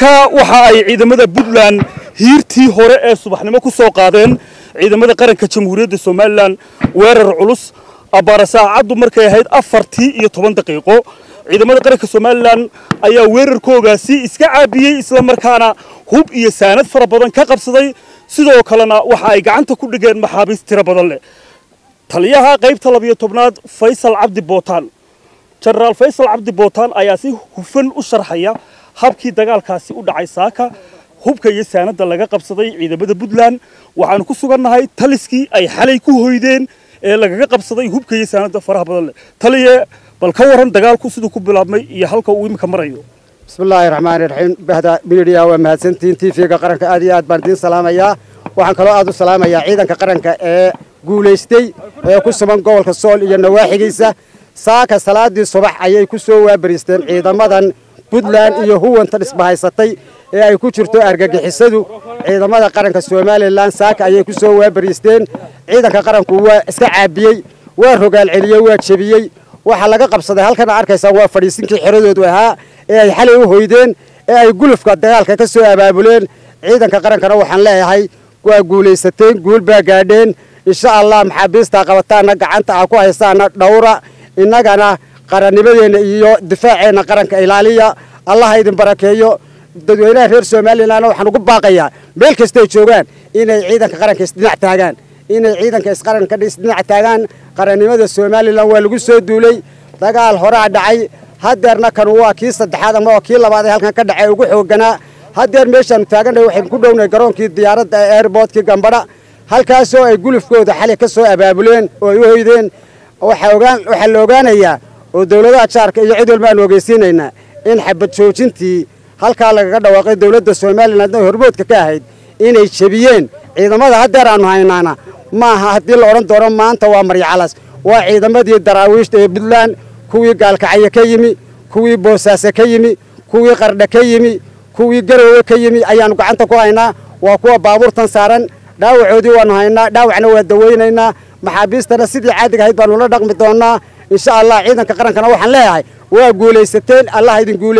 saaka waxa ay ciidamada puntland hiirtii hore ee subaxnimo ku soo qaadeen ciidamada qaranka jamhuuriyadda somalilan weerar culus abbaara saacaddu markay ahayd afartii iyo toban daqiiqo ciidamada qaranka somalilan ayaa weerarkoogaasi iska caabiyey isla markaana hub iyo saanad fara badan ka qabsaday. Sidoo kalena waxa ay gacanta ku dhigeen maxaabiis tiro badan leh. Taliyaha qaybta labiyo tobnaad faysal cabdi bootaan. Jenaraal faysal cabdi bootaan ayaa si hufan u sharxaya habkii dagaalkaasi u dhacay saaka hubka iyo saanadda laga qabsaday ciidamada puntland waxaanu ku sugannahay taliskii ay xalay ku hoydeen ee lagaga qabsaday hubka iyo saanadda faraha badan leh taliye bal ka waran dagaalku siduu ku bilaabmay iyo halka uu iminka marayo raxmaani raxiim bahda midiya waa mahadsantihiin tv-ga qaranka aad iyo aad baan idiin salaamayaa waxaan kaloo aad u salaamayaa ciidanka qaranka ee guulaystay ee ku sugan gobolka sool iyo nawaaxigiisa saaka salaadii subax ayay ku soo waabariisteen ciidamadan puntland iyo huwanta dhisbahaysatay ee ay ku jirto argagixisadu. Ciidamada qaranka somalilan saaka ayay ku soo waabariisteen. Ciidanka qaranku waa iska caabiyey waa rogaal celiyey waa jebiyey. Waxaa laga qabsaday halkana arkaysaan waa fadhiisinkii xeradoodu ahaa ee ay xalay u hoydeen ee ay gulufka dagaalka ka soo abaabuleen. Ciidanka qarankana waxaan leeyahay waa guulaysateen guul baa gaadheen. Insha allah maxaabiistaa qabataana gacanta ah ku haystaana dhowra. Innagana qarannimadeenna iyo difaaceenna qaranka ilaaliya. Allaha idin barakeeyo. Dadweynaha reer somalilan waxaan ugu baaqayaa meel kastay joogaan inay ciidanka qaranka isdhinac taagaan. Inay ciidanka isqaranka isdhinac taagaan. Qarannimada somalilan waa lagu soo duulay. Dagaal horaa dhacay. Hadeerna kan waa kii saddexaad ama kii labaad ee halkan ka dhacay ugu xooganaa hadeer meeshaanu taagannahay waxaynu ku dhownahay garoonkii diyaaradda ee airboortkii gambadha halkaasoo ay gulufkooda xalay ka soo abaabuleen oo ay u hoydeen. Waxaa la ogaanayaa oo dowladaha jaarka iyo cid walba aanu ogeysiinaynaa in xabad joojintii halkaa lagaga dhawaaqay dowladda somalilan hormoodka ka ahayd inay jebiyeen ciidamada hadeer aanu haynaana maaha haddii la odhan doono maanta waa maryacalas waa ciidamadii daraawiishta ee puntland kuwii gaalkacyo ka yimi kuwii boosaaso ka yimi kuwii qardha ka yimi kuwii garoowe ka yimi ayaanu gacanta ku haynaa. Waa kuwa baabuurtan saaran. Dhaawacoodii waanu haynaa dhaawacna waa dawaynaynaa maxaabiistana sidii caadiga ahayd baanu la dhaqmi doonnaa insha allah ciidanka qarankana waxaan leeyahay waa guulaysateen allah idin guuleey